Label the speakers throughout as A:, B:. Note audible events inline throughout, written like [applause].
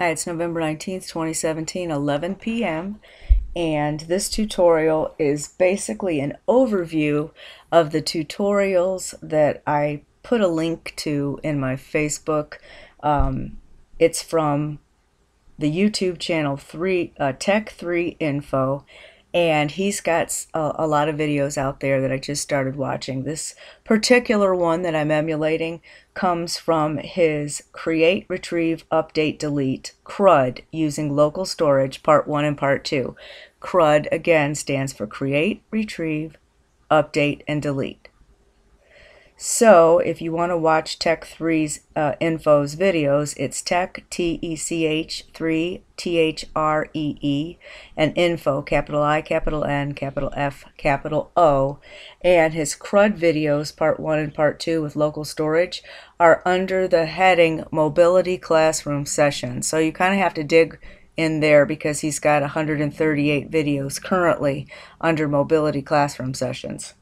A: Hi, it's November 19th, 2017, 11 p.m. And this tutorial is basically an overview of the tutorials that I put a link to in my Facebook. Um, it's from the YouTube channel three uh, Tech 3 Info and he's got a, a, lot of videos out there that I just started watching. This particular one that I'm emulating comes from his Create, Retrieve, Update, Delete, CRUD, using local storage, part one and part two. CRUD, again, stands for Create, Retrieve, Update, and Delete. So if you want to watch Tech 3's uh, Info's videos, it's Tech, T-E-C-H, 3, T-H-R-E-E, and Info, capital I, capital N, capital F, capital O. And his CRUD videos, part 1 and part 2 with local storage, are under the heading Mobility Classroom Session. So you kind of have to dig in there because he's got 138 videos currently under Mobility Classroom Sessions.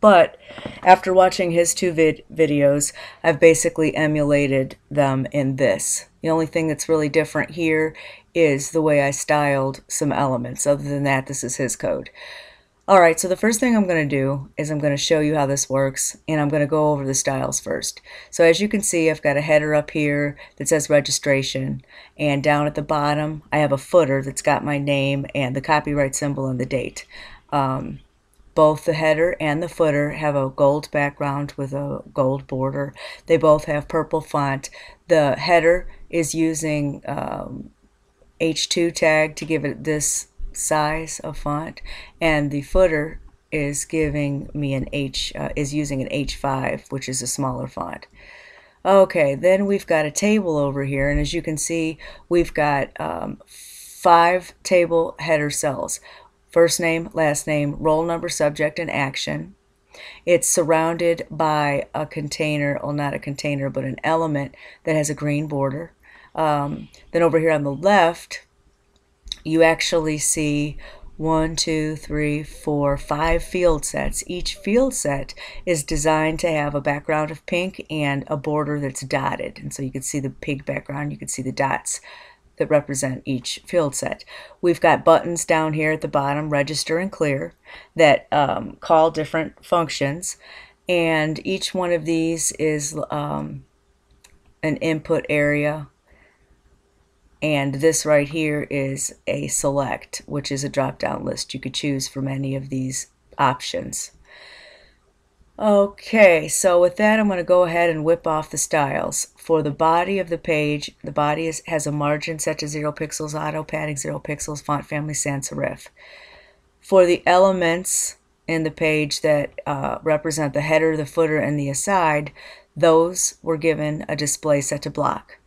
A: But after watching his two vid videos, I've basically emulated them in this. The only thing that's really different here is the way I styled some elements. Other than that, this is his code. Alright, so the first thing I'm going to do is I'm going to show you how this works, and I'm going to go over the styles first. So as you can see, I've got a header up here that says registration, and down at the bottom, I have a footer that's got my name and the copyright symbol and the date. Um, both the header and the footer have a gold background with a gold border. They both have purple font. The header is using um, H2 tag to give it this size of font, and the footer is giving me an H, uh, is using an H5, which is a smaller font. Okay, then we've got a table over here, and as you can see, we've got um, five table header cells first name, last name, roll number, subject, and action. It's surrounded by a container, well, not a container, but an element that has a green border. Um, then over here on the left, you actually see one, two, three, four, five field sets. Each field set is designed to have a background of pink and a border that's dotted. And so you can see the pink background, you can see the dots that represent each field set. We've got buttons down here at the bottom, register and clear, that um, call different functions. And each one of these is um, an input area. And this right here is a select, which is a drop-down list. You could choose from any of these options. Okay, so with that, I'm going to go ahead and whip off the styles. For the body of the page, the body is, has a margin set to 0 pixels, auto padding 0 pixels, font family sans serif. For the elements in the page that uh, represent the header, the footer, and the aside, those were given a display set to block.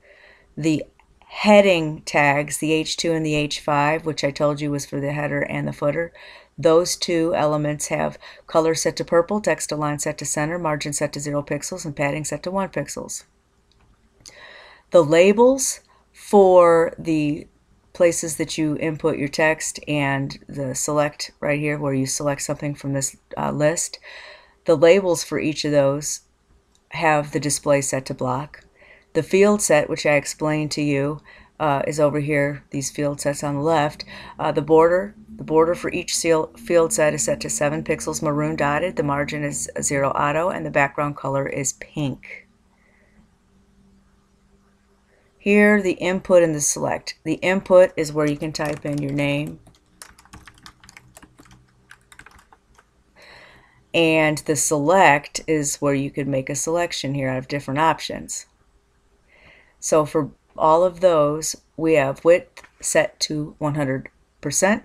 A: The heading tags, the H2 and the H5, which I told you was for the header and the footer, those two elements have color set to purple, text align set to center, margin set to 0 pixels, and padding set to 1 pixels. The labels for the places that you input your text and the select right here where you select something from this uh, list, the labels for each of those have the display set to block. The field set, which I explained to you, uh, is over here, these field sets on the left. Uh, the border the border for each field set is set to 7 pixels maroon dotted, the margin is 0 auto, and the background color is pink. Here, the input and the select. The input is where you can type in your name. And the select is where you could make a selection here out of different options. So for all of those, we have width set to 100%,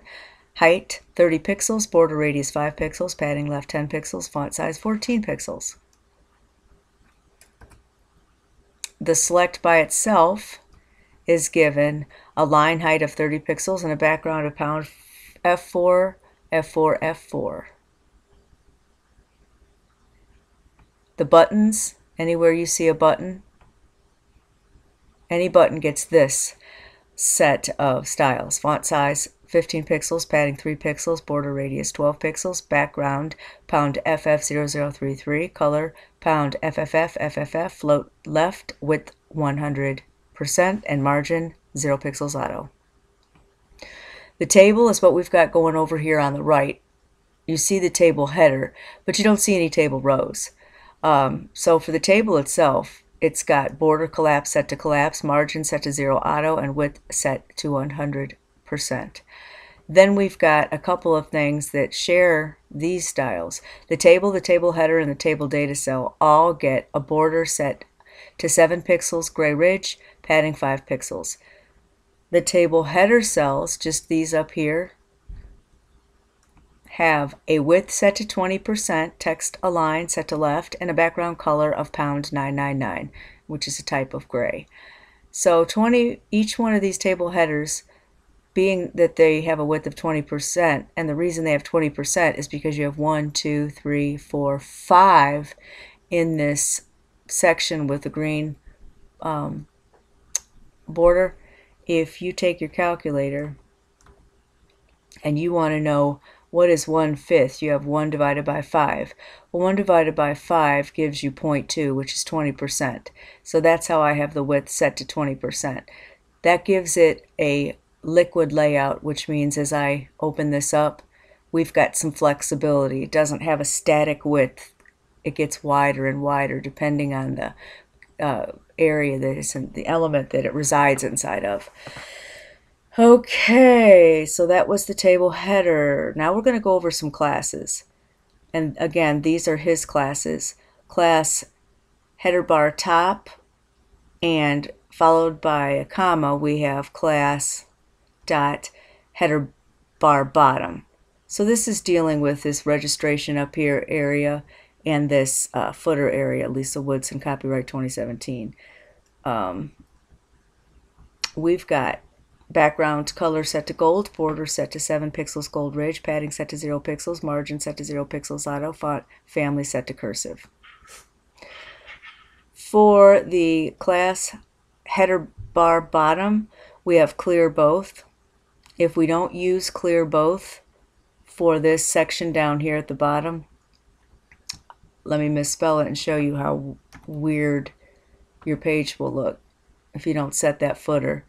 A: Height 30 pixels, border radius 5 pixels, padding left 10 pixels, font size 14 pixels. The select by itself is given a line height of 30 pixels and a background of pound F4, F4, F4. The buttons, anywhere you see a button, any button gets this set of styles. Font size 15 pixels, padding 3 pixels, border radius 12 pixels, background pound FF0033, color pound FFF, FFF, float left width 100%, and margin 0 pixels auto. The table is what we've got going over here on the right. You see the table header, but you don't see any table rows. Um, so for the table itself, it's got border collapse set to collapse, margin set to 0 auto, and width set to 100%. Then we've got a couple of things that share these styles. The table, the table header, and the table data cell all get a border set to 7 pixels gray ridge, padding 5 pixels. The table header cells, just these up here, have a width set to 20%, text align set to left, and a background color of pound 999, which is a type of gray. So 20 each one of these table headers being that they have a width of 20%, and the reason they have 20% is because you have one, two, three, four, five in this section with the green um, border. If you take your calculator and you want to know what is one fifth, you have 1 divided by 5. Well, 1 divided by 5 gives you 0.2, which is 20%. So that's how I have the width set to 20%. That gives it a liquid layout, which means as I open this up, we've got some flexibility. It doesn't have a static width. It gets wider and wider depending on the uh, area that is in the element that it resides inside of. Okay, so that was the table header. Now we're going to go over some classes. And again, these are his classes. Class header bar top and followed by a comma, we have class dot header bar bottom. So this is dealing with this registration up here area and this uh, footer area, Lisa Woodson, copyright 2017. Um, we've got background color set to gold, border set to 7 pixels gold ridge, padding set to 0 pixels, margin set to 0 pixels auto, font family set to cursive. For the class header bar bottom, we have clear both, if we don't use clear both for this section down here at the bottom, let me misspell it and show you how weird your page will look if you don't set that footer.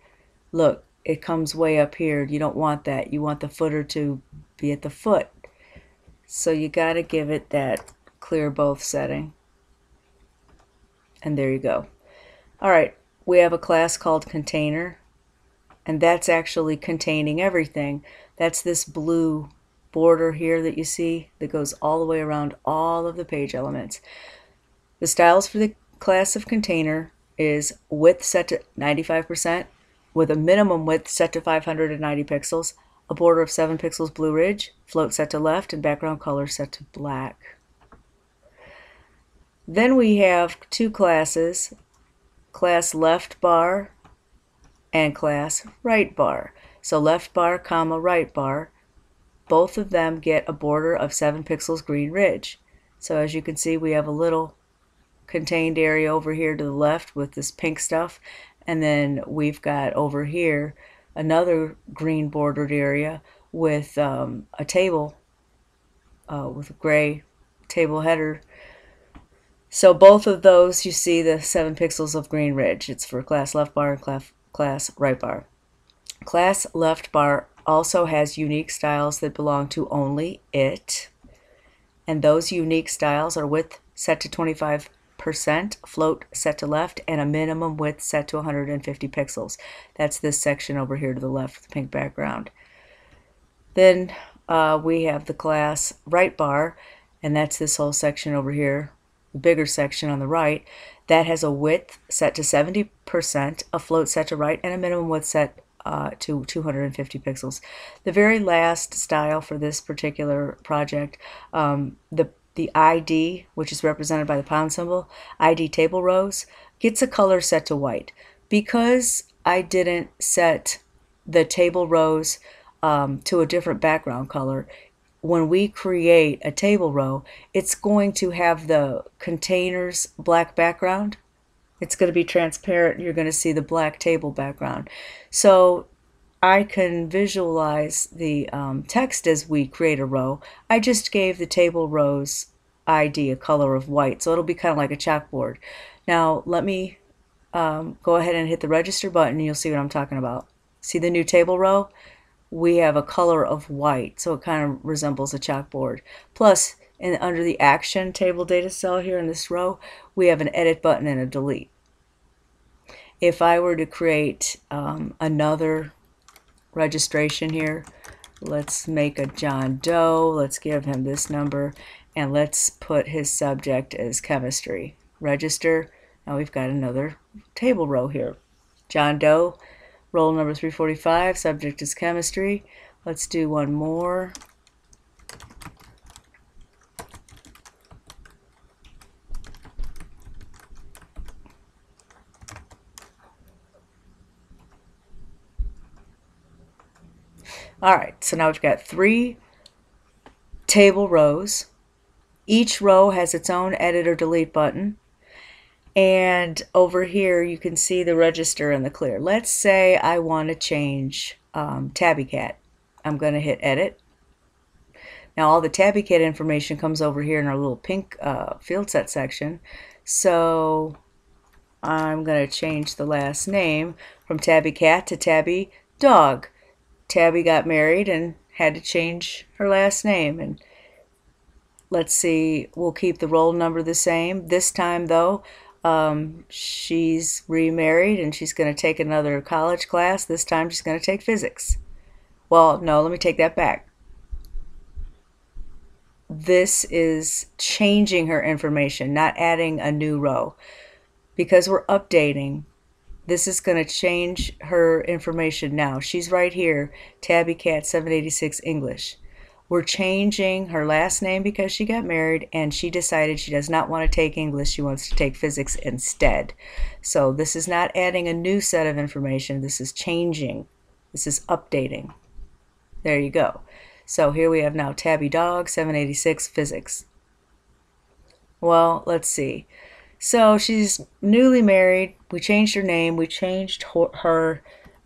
A: Look, it comes way up here. You don't want that. You want the footer to be at the foot. So you got to give it that clear both setting. And there you go. All right, we have a class called container and that's actually containing everything. That's this blue border here that you see that goes all the way around all of the page elements. The styles for the class of container is width set to 95% with a minimum width set to 590 pixels, a border of 7 pixels blue ridge, float set to left, and background color set to black. Then we have two classes, class left bar and class right bar. So left bar, comma, right bar, both of them get a border of 7 pixels green ridge. So as you can see, we have a little contained area over here to the left with this pink stuff. And then we've got over here another green bordered area with um, a table uh, with a gray table header. So both of those, you see the 7 pixels of green ridge. It's for class left bar and class, class right bar. Class left bar also has unique styles that belong to only it. And those unique styles are width set to 25%, float set to left, and a minimum width set to 150 pixels. That's this section over here to the left with the pink background. Then uh, we have the class right bar, and that's this whole section over here, the bigger section on the right that has a width set to 70%, a float set to right, and a minimum width set uh, to 250 pixels. The very last style for this particular project, um, the the ID, which is represented by the pound symbol, ID table rows, gets a color set to white. Because I didn't set the table rows um, to a different background color, when we create a table row, it's going to have the container's black background. It's going to be transparent. You're going to see the black table background. So I can visualize the um, text as we create a row. I just gave the table rows ID a color of white. So it'll be kind of like a chalkboard. Now let me um, go ahead and hit the register button and you'll see what I'm talking about. See the new table row? We have a color of white, so it kind of resembles a chalkboard. Plus, in, under the action table data cell here in this row, we have an edit button and a delete. If I were to create um, another registration here, let's make a John Doe, let's give him this number, and let's put his subject as chemistry. Register, now we've got another table row here. John Doe, roll number 345, subject is chemistry. Let's do one more. All right, so now we've got three table rows. Each row has its own edit or delete button. And over here, you can see the register and the clear. Let's say I want to change um, Tabby Cat. I'm going to hit edit. Now all the Tabby Cat information comes over here in our little pink uh, field set section. So I'm going to change the last name from Tabby Cat to Tabby Dog. Tabby got married and had to change her last name. And let's see, we'll keep the roll number the same. This time, though, um, she's remarried and she's going to take another college class. This time, she's going to take physics. Well, no, let me take that back. This is changing her information, not adding a new row. Because we're updating, this is going to change her information now. She's right here, Tabby Cat 786 English. We're changing her last name because she got married and she decided she does not want to take English. She wants to take physics instead. So this is not adding a new set of information. This is changing. This is updating. There you go. So here we have now Tabby Dog 786 Physics. Well, let's see. So she's newly married. We changed her name. We changed her, her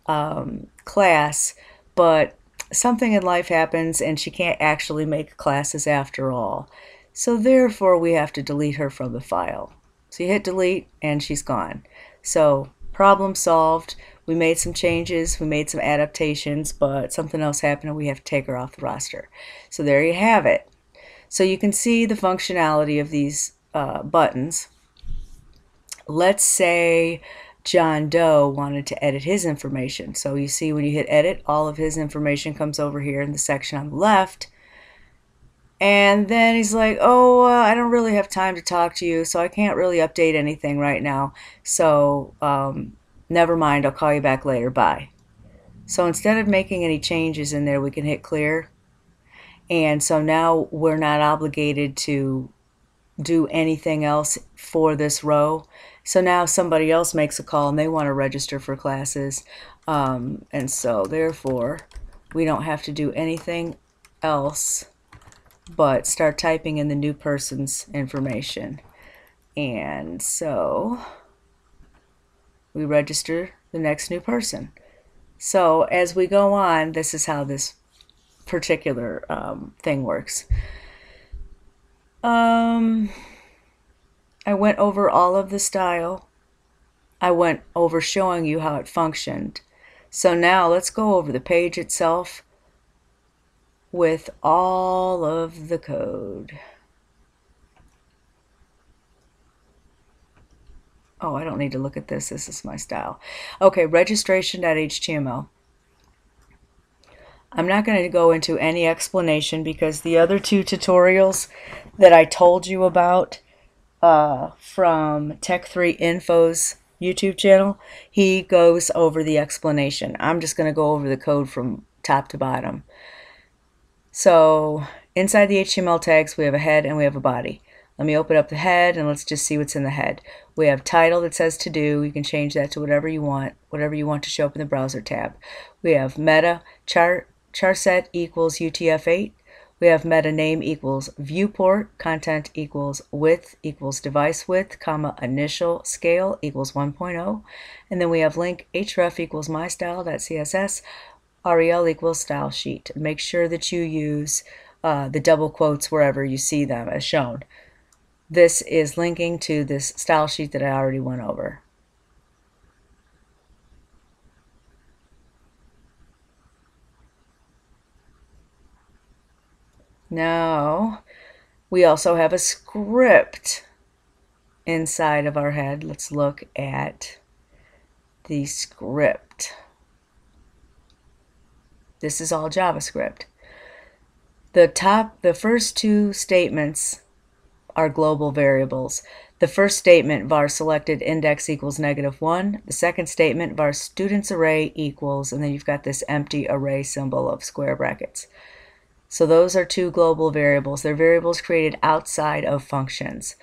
A: um, class, but something in life happens and she can't actually make classes after all. So therefore, we have to delete her from the file. So you hit delete and she's gone. So problem solved. We made some changes, we made some adaptations, but something else happened and we have to take her off the roster. So there you have it. So you can see the functionality of these uh, buttons let's say John Doe wanted to edit his information. So you see when you hit edit, all of his information comes over here in the section on the left. And then he's like, oh, uh, I don't really have time to talk to you, so I can't really update anything right now. So um, never mind, I'll call you back later. Bye. So instead of making any changes in there, we can hit clear. And so now we're not obligated to do anything else for this row. So now somebody else makes a call and they want to register for classes. Um, and so therefore, we don't have to do anything else but start typing in the new person's information. And so we register the next new person. So as we go on, this is how this particular um, thing works. Um, I went over all of the style. I went over showing you how it functioned. So now let's go over the page itself with all of the code. Oh, I don't need to look at this. This is my style. Okay, registration.html. I'm not going to go into any explanation because the other two tutorials that I told you about uh, from Tech3 Info's YouTube channel, he goes over the explanation. I'm just going to go over the code from top to bottom. So inside the HTML tags, we have a head and we have a body. Let me open up the head and let's just see what's in the head. We have title that says to do. You can change that to whatever you want, whatever you want to show up in the browser tab. We have meta, char set equals UTF-8 we have meta name equals viewport, content equals width equals device width, comma, initial scale equals 1.0. And then we have link href equals mystyle.css, rel equals style sheet. Make sure that you use uh, the double quotes wherever you see them as shown. This is linking to this style sheet that I already went over. Now, we also have a script inside of our head. Let's look at the script. This is all JavaScript. The top, the first two statements are global variables. The first statement var selected index equals negative 1. The second statement var students array equals, and then you've got this empty array symbol of square brackets. So those are two global variables. They're variables created outside of functions.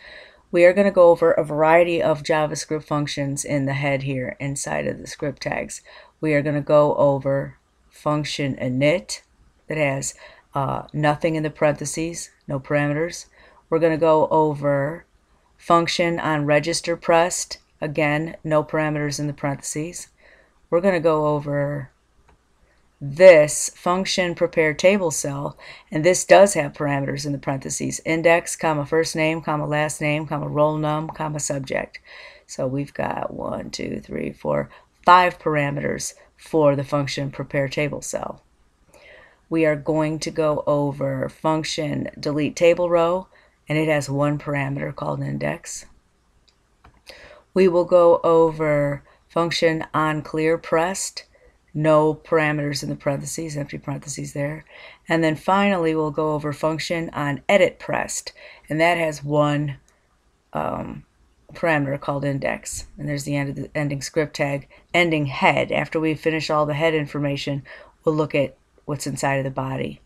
A: We are going to go over a variety of JavaScript functions in the head here inside of the script tags. We are going to go over function init that has uh, nothing in the parentheses, no parameters. We're going to go over function on register pressed. Again, no parameters in the parentheses. We're going to go over this function prepare table cell, and this does have parameters in the parentheses, index, comma, first name, comma, last name, comma, roll num, comma, subject. So we've got one, two, three, four, five parameters for the function prepare table cell. We are going to go over function delete table row, and it has one parameter called index. We will go over function on clear pressed, no parameters in the parentheses, empty parentheses there. And then finally, we'll go over function on edit pressed, and that has one um, parameter called index. And there's the end of the ending script tag, ending head. After we finish all the head information, we'll look at what's inside of the body.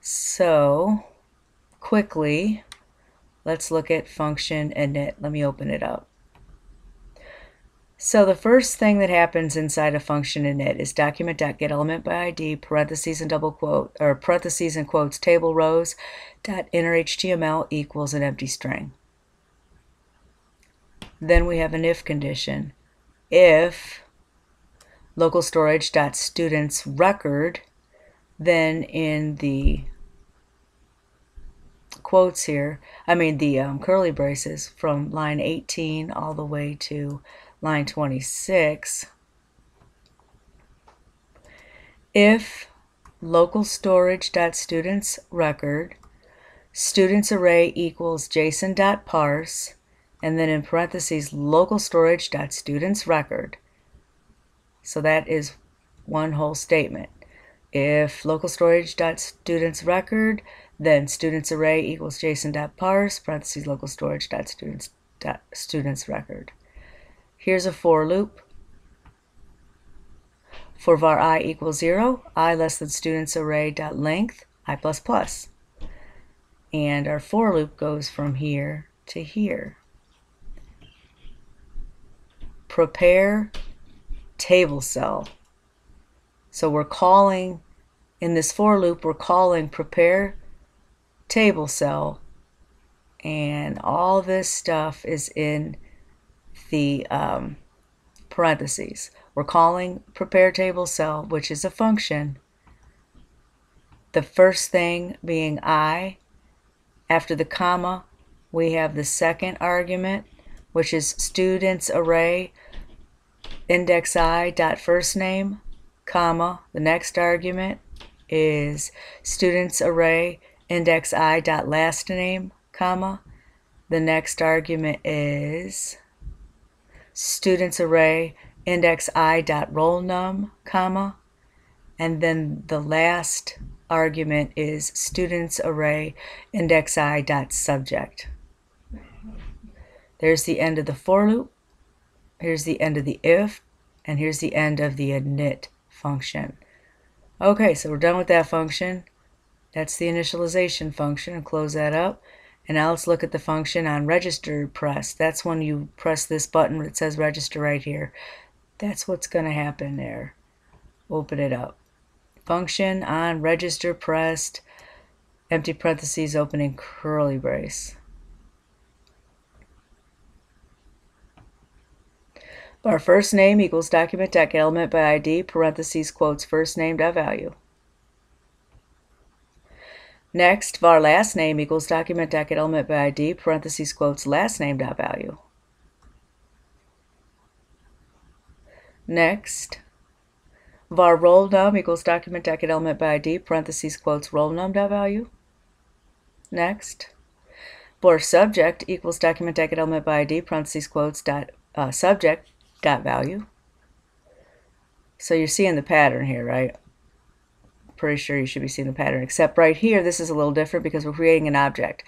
A: So, quickly, let's look at function init. Let me open it up. So the first thing that happens inside a function init is document.getElementById by ID parentheses and double quote or parentheses and quotes table rows dot inner HTML equals an empty string. Then we have an if condition. If local storage dot students record, then in the quotes here, I mean the um, curly braces from line 18 all the way to line 26, if local storage dot students record students array equals json.parse and then in parentheses local storage dot students record. So that is one whole statement. If local storage dot students record then students array equals json.parse parentheses local storage dot students students record Here's a for loop. For var i equals 0, i less than students array dot length, i plus plus. And our for loop goes from here to here. Prepare table cell. So we're calling, in this for loop, we're calling prepare table cell. And all this stuff is in the um, parentheses. We're calling prepare table cell, which is a function. The first thing being i. After the comma, we have the second argument, which is students array index i dot first name, comma. The next argument is students array index i dot last name, comma. The next argument is students array index i dot roll num comma and then the last argument is students array index i dot subject. There's the end of the for loop here's the end of the if and here's the end of the init function. Okay so we're done with that function. That's the initialization function and close that up and now let's look at the function on register press. That's when you press this button that says register right here. That's what's going to happen there. Open it up. Function on register pressed, empty parentheses, opening curly brace. Our first name equals document element by ID, parentheses, quotes first name dot value. Next, var last name equals document dot get element by ID, parentheses quotes last name dot value. Next, var roll num equals document dot get element by ID, parentheses quotes roll num dot value. next. var subject equals document dot get element by ID, parentheses quotes dot uh, subject dot value. So you're seeing the pattern here, right? Pretty sure you should be seeing the pattern, except right here, this is a little different because we're creating an object.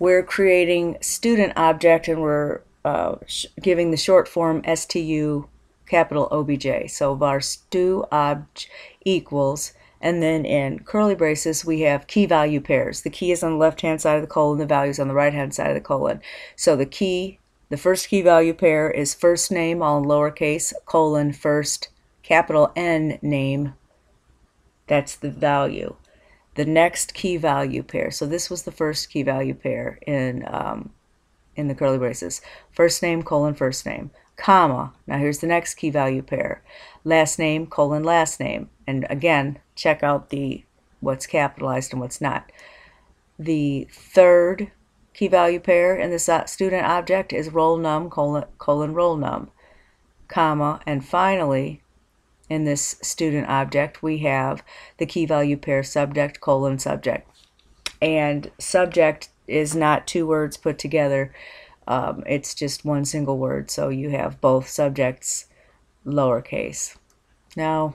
A: We're creating student object and we're uh, giving the short form STU capital OBJ. So var stu obj equals, and then in curly braces we have key value pairs. The key is on the left hand side of the colon, the value is on the right hand side of the colon. So the key, the first key value pair is first name, all in lowercase, colon, first, capital N name, that's the value. The next key value pair, so this was the first key value pair in, um, in the curly braces. First name, colon, first name comma. Now here's the next key value pair. Last name, colon, last name. And again, check out the what's capitalized and what's not. The third key value pair in the student object is roll num, colon, colon roll num, comma. And finally, in this student object, we have the key value pair subject, colon, subject. And subject is not two words put together. Um, it's just one single word, so you have both subjects lowercase. Now,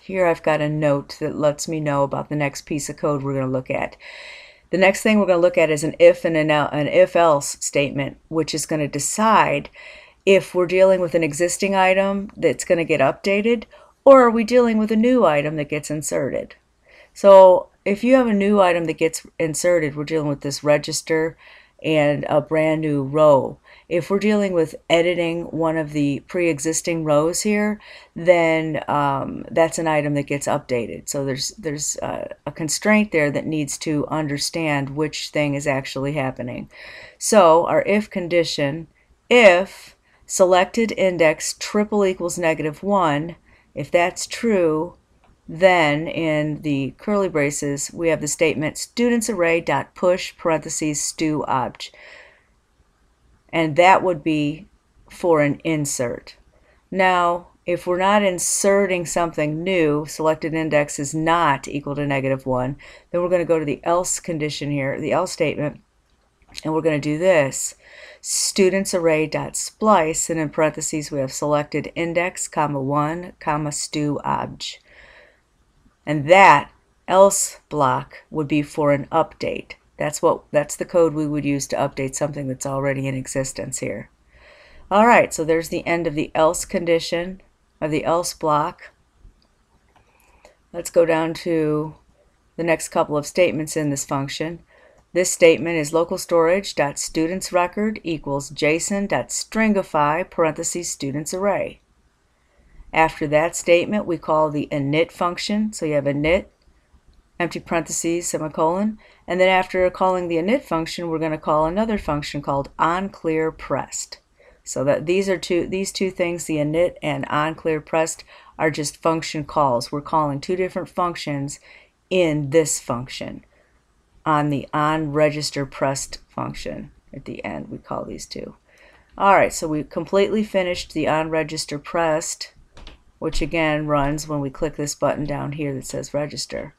A: here I've got a note that lets me know about the next piece of code we're going to look at. The next thing we're going to look at is an if and an, an if-else statement, which is going to decide if we're dealing with an existing item that's going to get updated, or are we dealing with a new item that gets inserted. So if you have a new item that gets inserted, we're dealing with this register and a brand new row. If we're dealing with editing one of the pre-existing rows here, then um, that's an item that gets updated. So there's there's a, a constraint there that needs to understand which thing is actually happening. So our if condition, if selected index triple equals negative 1, if that's true, then in the curly braces, we have the statement students array dot push parentheses stu obj. And that would be for an insert. Now, if we're not inserting something new, selected index is not equal to negative 1, then we're going to go to the else condition here, the else statement, and we're going to do this. Students array dot splice, and in parentheses we have selected index, comma 1, comma stu obj. And that else block would be for an update. That's what that's the code we would use to update something that's already in existence here. All right, so there's the end of the else condition of the else block. Let's go down to the next couple of statements in this function. This statement is local storage dot students record equals json dot stringify parentheses students array. After that statement, we call the init function. So you have init, empty parentheses, semicolon. And then after calling the init function, we're going to call another function called onClearPressed. So that these are two these two things, the init and onClearPressed, are just function calls. We're calling two different functions in this function on the on register pressed function. At the end, we call these two. All right, so we completely finished the on register pressed, which again runs when we click this button down here that says register.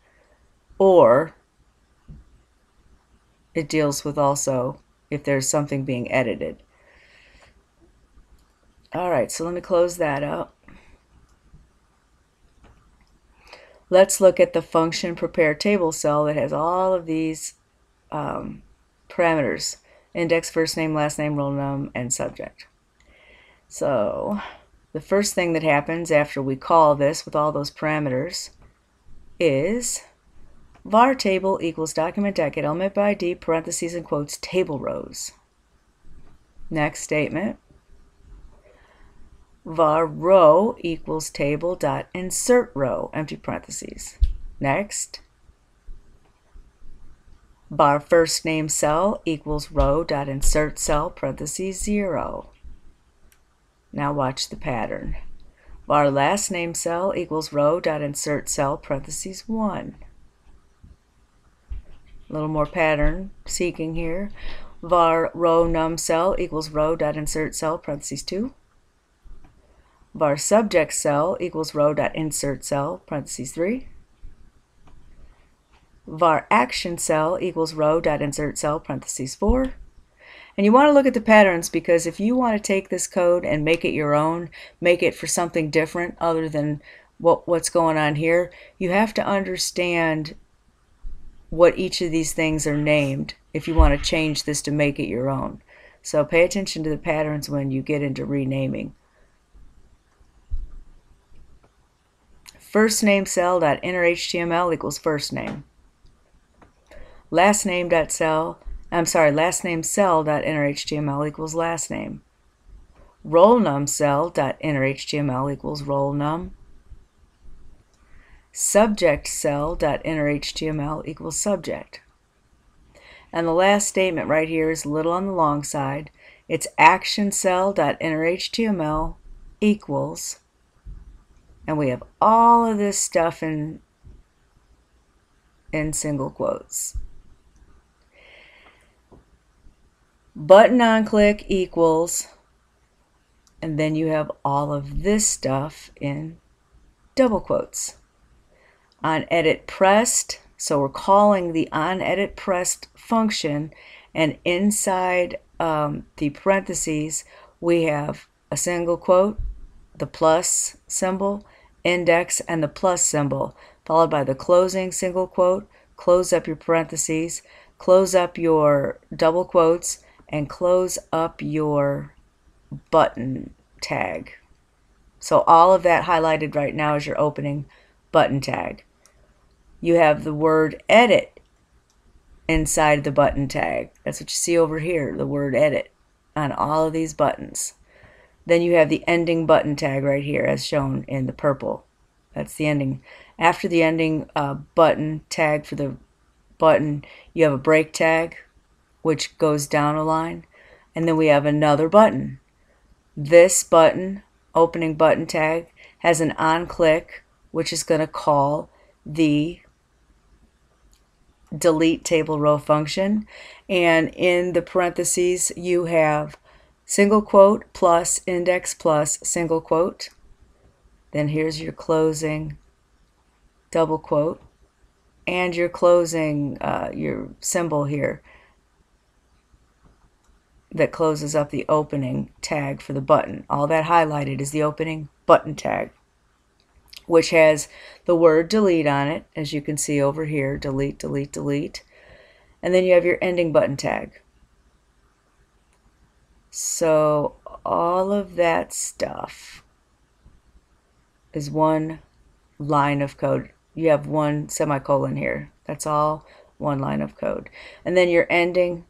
A: Or it deals with also if there's something being edited. All right, so let me close that up. Let's look at the function prepare table cell that has all of these um, parameters. Index, first name, last name, roll num, and subject. So the first thing that happens after we call this with all those parameters is var table equals document element by ID parentheses and quotes table rows. Next statement var row equals table dot insert row empty parentheses. Next var first name cell equals row dot insert cell parentheses zero. Now watch the pattern. var last name cell equals row dot insert cell parentheses 1. A little more pattern seeking here. var row num cell equals row dot insert cell parentheses 2. Var subject cell equals row dot insert cell parentheses 3. var action cell equals row dot insert cell parentheses 4. And you want to look at the patterns because if you want to take this code and make it your own, make it for something different other than what, what's going on here, you have to understand what each of these things are named if you want to change this to make it your own. So pay attention to the patterns when you get into renaming. First name cell dot inner HTML equals first name. Last name dot cell, I'm sorry, last name cell dot inner HTML equals last name. Roll num cell dot inner HTML equals roll num. Subject cell dot inner HTML equals subject. And the last statement right here is a little on the long side. It's action cell dot inner HTML equals, and we have all of this stuff in in single quotes. Button on click equals, and then you have all of this stuff in double quotes. On edit pressed, so we're calling the on edit pressed function, and inside um, the parentheses, we have a single quote, the plus symbol, index, and the plus symbol, followed by the closing single quote, close up your parentheses, close up your double quotes, and close up your button tag. So all of that highlighted right now is your opening button tag. You have the word edit inside the button tag. That's what you see over here, the word edit on all of these buttons. Then you have the ending button tag right here as shown in the purple. That's the ending. After the ending uh, button tag for the button, you have a break tag, which goes down a line. And then we have another button. This button, opening button tag, has an on click, which is going to call the delete table row function. And in the parentheses, you have single quote plus index plus single quote. Then here's your closing double quote and your closing, uh, your symbol here that closes up the opening tag for the button. All that highlighted is the opening button tag which has the word delete on it, as you can see over here, delete, delete, delete. And then you have your ending button tag. So all of that stuff is one line of code. You have one semicolon here. That's all one line of code. And then your ending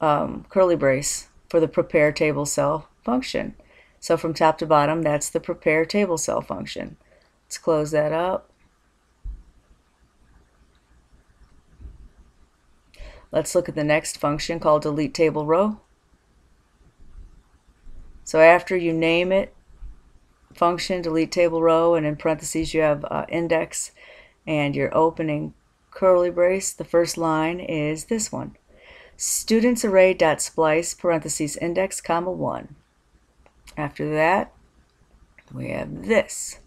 A: um, curly brace for the prepare table cell function. So from top to bottom, that's the prepare table cell function. Let's close that up. Let's look at the next function called delete table row. So after you name it, function, delete table row, and in parentheses you have uh, index and your opening curly brace, the first line is this one. Students array dot splice parentheses index comma 1. After that, we have this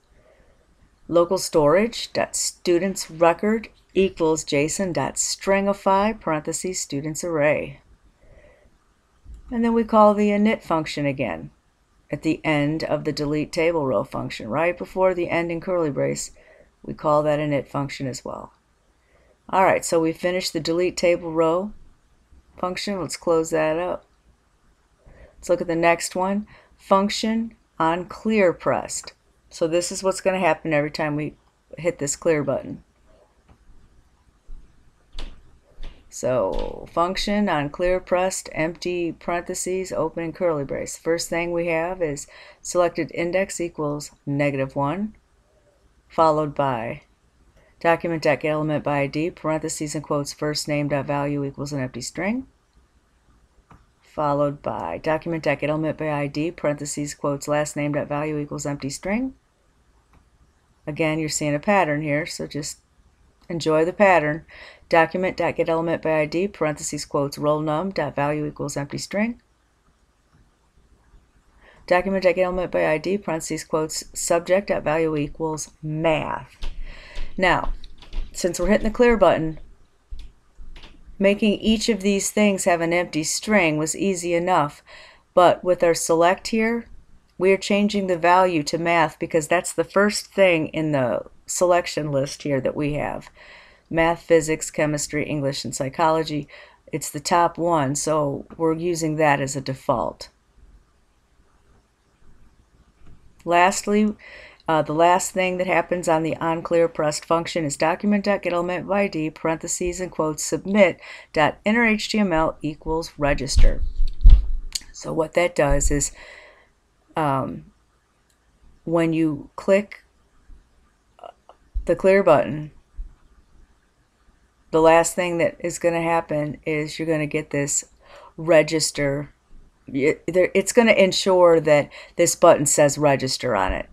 A: local storage dot students record equals json dot stringify parentheses students array. And then we call the init function again at the end of the delete table row function, right before the ending curly brace. We call that init function as well. All right, so we finished the delete table row function. Let's close that up. Let's look at the next one. Function on clear pressed. So this is what's going to happen every time we hit this clear button. So function on clear pressed empty parentheses open curly brace. First thing we have is selected index equals negative 1 followed by document get element by ID parentheses and quotes first name dot value equals an empty string followed by document get element by ID parentheses quotes last name dot value equals empty string Again, you're seeing a pattern here, so just enjoy the pattern. Document dot get element by ID, parentheses quotes roll num dot value equals empty string. Document dot get element by ID, parentheses quotes subject dot value equals math. Now, since we're hitting the clear button, making each of these things have an empty string was easy enough. But with our select here, we are changing the value to math because that's the first thing in the selection list here that we have. Math, physics, chemistry, English, and psychology. It's the top one, so we're using that as a default. Lastly, uh, the last thing that happens on the onClear pressed function is document.getElementById by ID, parentheses and quotes, submit.innerHTML equals register. So what that does is um, when you click the clear button, the last thing that is going to happen is you're going to get this register. It's going to ensure that this button says register on it.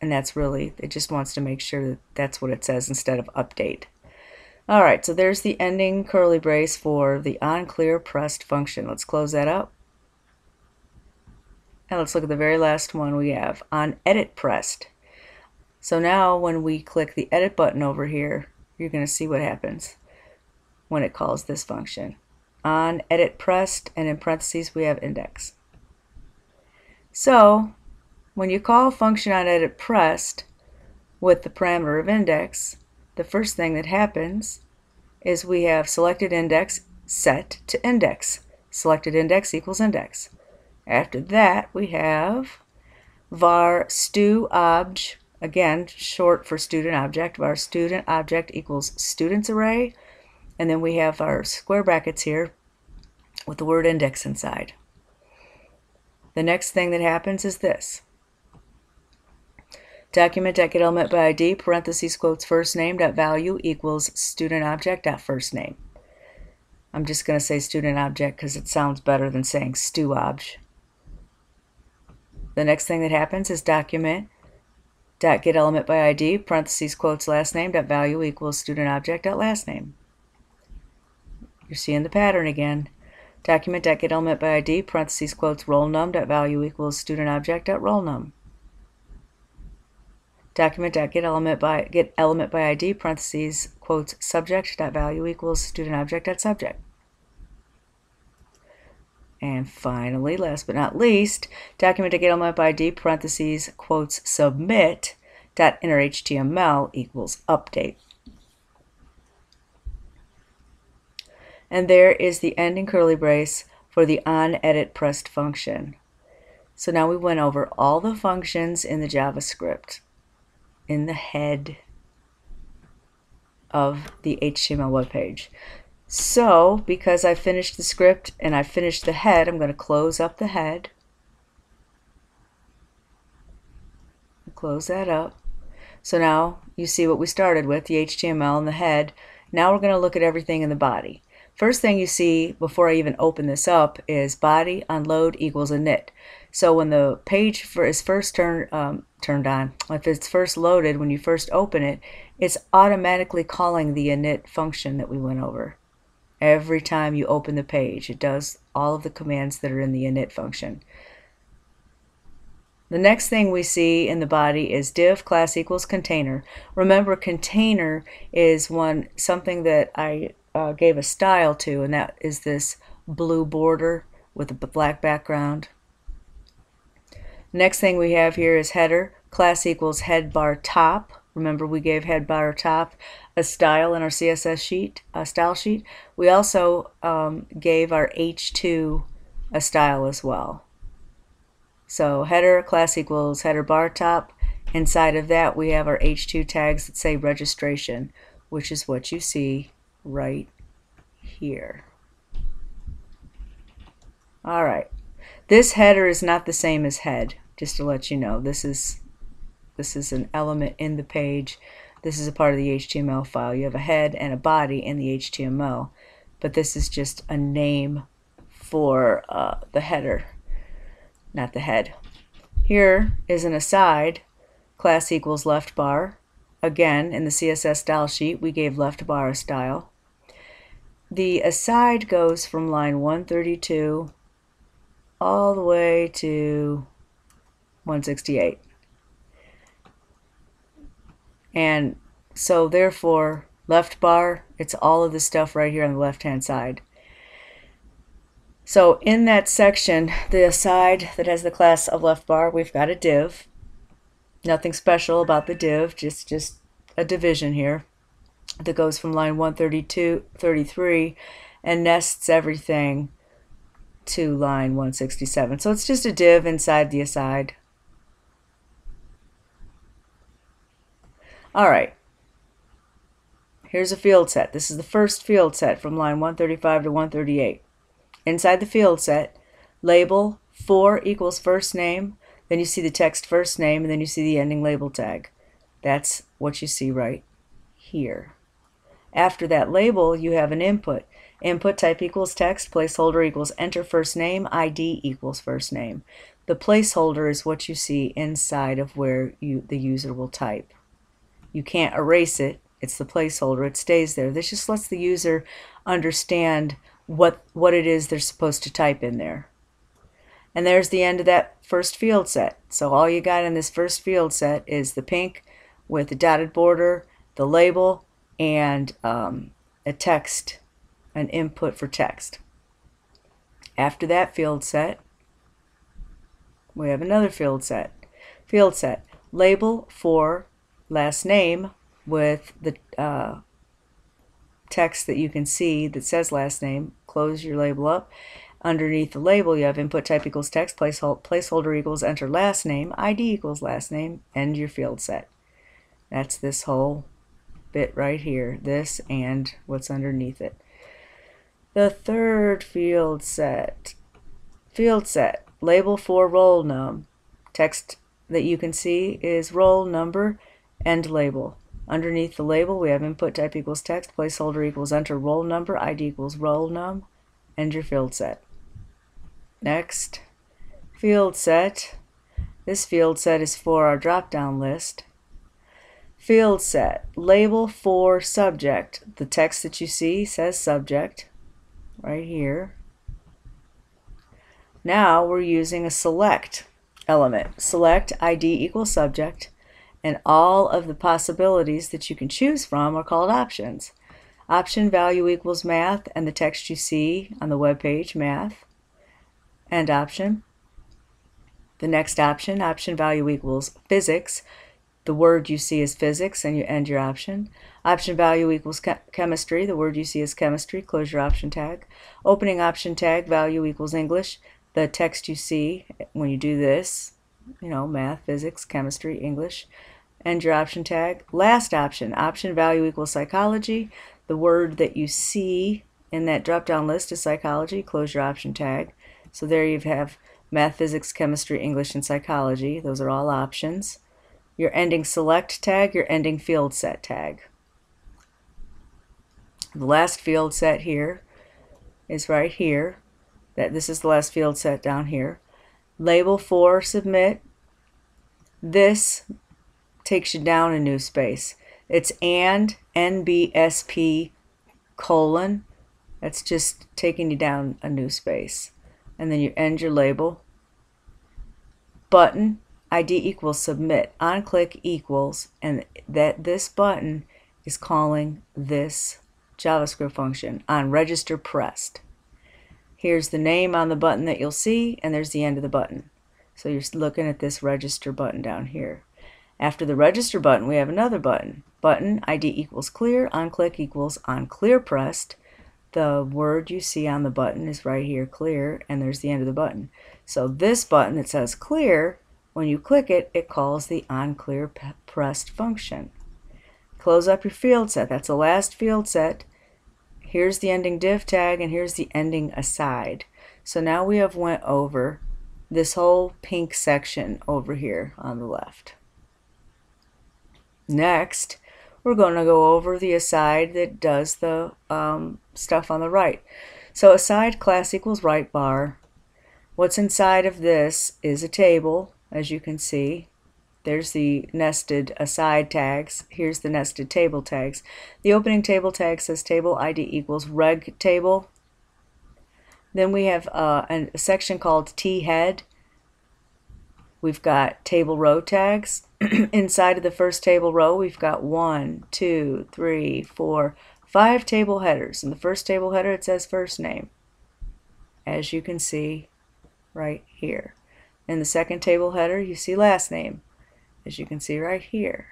A: And that's really it just wants to make sure that that's what it says instead of update. All right so there's the ending curly brace for the on clear pressed function. Let's close that up. And let's look at the very last one we have on edit pressed so now when we click the edit button over here you're going to see what happens when it calls this function on edit pressed and in parentheses we have index so when you call a function on edit pressed with the parameter of index, the first thing that happens is we have selected index set to index. Selected index equals index. After that, we have var stu obj, again, short for student object, our student object equals students array, and then we have our square brackets here with the word index inside. The next thing that happens is this. Document dot get element by ID, parentheses quotes first name dot value equals student object dot first name. I'm just going to say student object because it sounds better than saying stu obj. The next thing that happens is document dot get element by ID, parentheses quotes last name dot value equals student object dot last name. You're seeing the pattern again. Document dot get element by ID, parentheses quotes roll num dot value equals student object dot roll num document dot get element by get element by ID parentheses quotes subject dot value equals student object dot subject. And finally, last but not least, document dot get element by ID parentheses quotes submit dot inner HTML equals update. And there is the ending curly brace for the on edit pressed function. So now we went over all the functions in the JavaScript in the head of the HTML web page. So, because I finished the script and I finished the head, I'm going to close up the head. Close that up. So now you see what we started with, the HTML and the head. Now we're going to look at everything in the body. First thing you see before I even open this up is body onload equals init. So when the page for, is first turned um, turned on, if it's first loaded, when you first open it, it's automatically calling the init function that we went over. Every time you open the page, it does all of the commands that are in the init function. The next thing we see in the body is div class equals container. Remember, container is one something that I uh, gave a style to, and that is this blue border with a black background. Next thing we have here is header. Class equals head bar top. Remember we gave head bar top a style in our CSS sheet, a style sheet. We also um, gave our H2 a style as well. So header class equals header bar top. Inside of that we have our H2 tags that say registration, which is what you see right here. All right. This header is not the same as head just to let you know this is this is an element in the page. This is a part of the HTML file. You have a head and a body in the HTML but this is just a name for uh, the header not the head. Here is an aside class equals left bar. Again in the CSS style sheet we gave left bar a style. The aside goes from line 132 all the way to 168. And so therefore, Left bar, it's all of the stuff right here on the left hand side. So in that section, the side that has the class of left bar, we've got a div. Nothing special about the div, just, just a division here that goes from line 132, 33 and nests everything to line 167. So it's just a div inside the aside. All right. Here's a field set. This is the first field set from line 135 to 138. Inside the field set, label for equals first name, then you see the text first name, and then you see the ending label tag. That's what you see right here. After that label, you have an input. Input type equals text, placeholder equals enter first name, ID equals first name. The placeholder is what you see inside of where you the user will type. You can't erase it. It's the placeholder. It stays there. This just lets the user understand what what it is they're supposed to type in there. And there's the end of that first field set. So all you got in this first field set is the pink with the dotted border, the label, and um, a text an input for text. After that field set, we have another field set. Field set, label for last name with the uh, text that you can see that says last name. Close your label up. Underneath the label, you have input type equals text, placeholder equals enter last name, ID equals last name, and your field set. That's this whole bit right here, this and what's underneath it. The third field set. Field set. Label for roll num. Text that you can see is roll number and label. Underneath the label, we have input type equals text, placeholder equals enter roll number, ID equals roll num, and your field set. Next, field set. This field set is for our drop-down list. Field set, label for subject. The text that you see says subject right here. Now we're using a select element. Select ID equals subject, and all of the possibilities that you can choose from are called options. Option value equals math, and the text you see on the web page, math, and option. The next option, option value equals physics. The word you see is physics, and you end your option. Option value equals chemistry. The word you see is chemistry. Close your option tag. Opening option tag value equals English. The text you see when you do this, you know, math, physics, chemistry, English. End your option tag. Last option, option value equals psychology. The word that you see in that drop down list is psychology. Close your option tag. So there you have math, physics, chemistry, English, and psychology. Those are all options. Your ending select tag, your ending field set tag. The last field set here is right here. That This is the last field set down here. Label for submit. This takes you down a new space. It's and NBSP colon. That's just taking you down a new space. And then you end your label. Button ID equals submit. On click equals and that this button is calling this JavaScript function on register pressed. Here's the name on the button that you'll see, and there's the end of the button. So you're looking at this register button down here. After the register button, we have another button. Button ID equals clear, on click equals on clear pressed. The word you see on the button is right here, clear, and there's the end of the button. So this button that says clear, when you click it, it calls the on clear pressed function. Close up your field set. That's the last field set. Here's the ending div tag and here's the ending aside. So now we have went over this whole pink section over here on the left. Next, we're going to go over the aside that does the um, stuff on the right. So aside class equals right bar. What's inside of this is a table, as you can see. There's the nested aside tags. Here's the nested table tags. The opening table tag says table ID equals reg table. Then we have uh, a section called T head. We've got table row tags. [clears throat] inside of the first table row, we've got one, two, three, four, five table headers. In the first table header, it says first name, as you can see right here. In the second table header, you see last name, as you can see right here.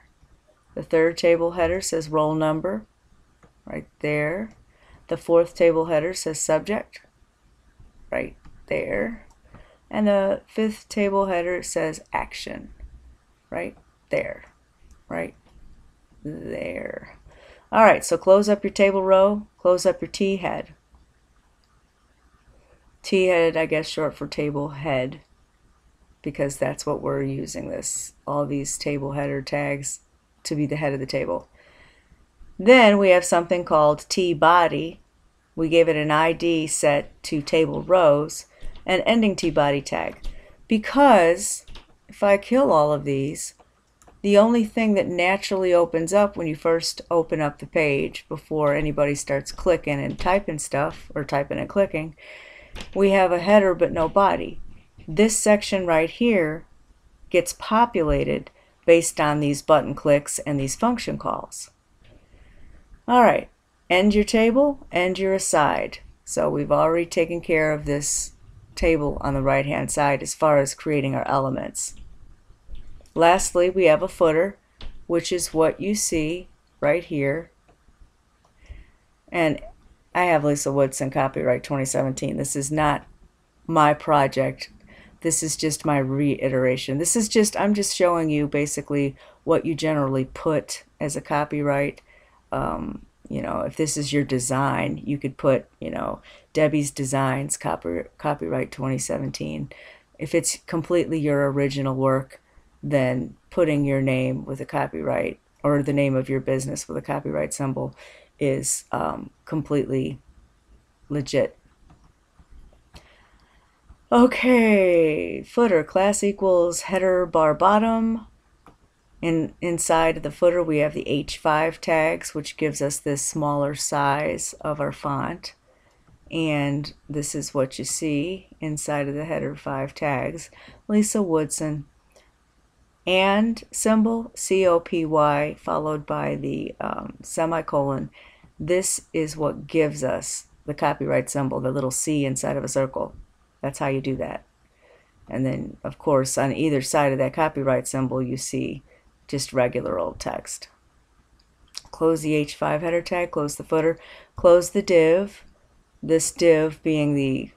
A: The third table header says roll number, right there. The fourth table header says subject, right there. And the fifth table header says action, right there, right there. All right, so close up your table row, close up your T head. T head, I guess, short for table head, because that's what we're using this, all these table header tags to be the head of the table. Then we have something called T body. We gave it an ID set to table rows and ending T body tag. Because if I kill all of these, the only thing that naturally opens up when you first open up the page before anybody starts clicking and typing stuff or typing and clicking, we have a header but no body. This section right here gets populated based on these button clicks and these function calls. All right, end your table, end your aside. So we've already taken care of this table on the right hand side as far as creating our elements. Lastly, we have a footer, which is what you see right here. And I have Lisa Woodson copyright 2017. This is not my project. This is just my reiteration. This is just, I'm just showing you basically what you generally put as a copyright. Um, you know, if this is your design, you could put, you know, Debbie's Designs copy, copyright 2017. If it's completely your original work, then putting your name with a copyright or the name of your business with a copyright symbol is um, completely legit. Okay, footer class equals header bar bottom. In, inside of the footer we have the H5 tags which gives us this smaller size of our font and this is what you see inside of the header 5 tags. Lisa Woodson and symbol, C-O-P-Y, followed by the um, semicolon. This is what gives us the copyright symbol, the little C inside of a circle. That's how you do that. And then, of course, on either side of that copyright symbol, you see just regular old text. Close the H5 header tag, close the footer, close the div, this div being the,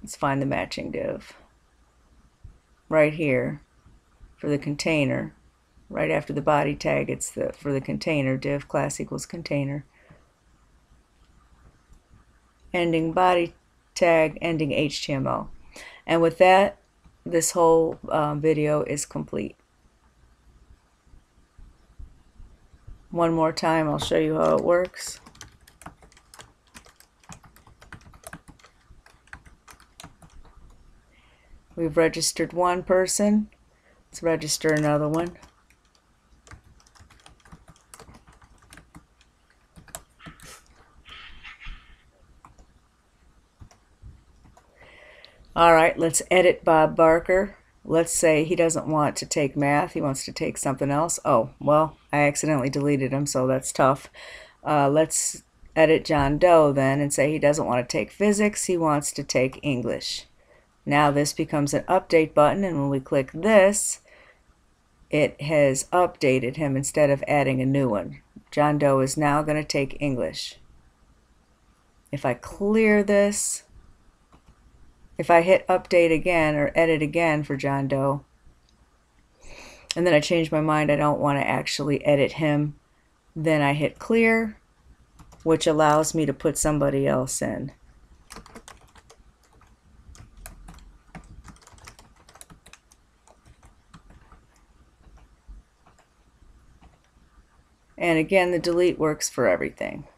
A: let's find the matching div, right here for the container. Right after the body tag, it's the for the container, div class equals container. Ending body tag, ending HTML. And with that, this whole um, video is complete. One more time, I'll show you how it works. We've registered one person. Let's register another one. All right, let's edit Bob Barker. Let's say he doesn't want to take math. He wants to take something else. Oh, well, I accidentally deleted him, so that's tough. Uh, let's edit John Doe then and say he doesn't want to take physics. He wants to take English. Now this becomes an update button, and when we click this, it has updated him instead of adding a new one. John Doe is now going to take English. If I clear this, if I hit update again or edit again for John Doe, and then I change my mind, I don't want to actually edit him, then I hit clear, which allows me to put somebody else in. And again, the delete works for everything.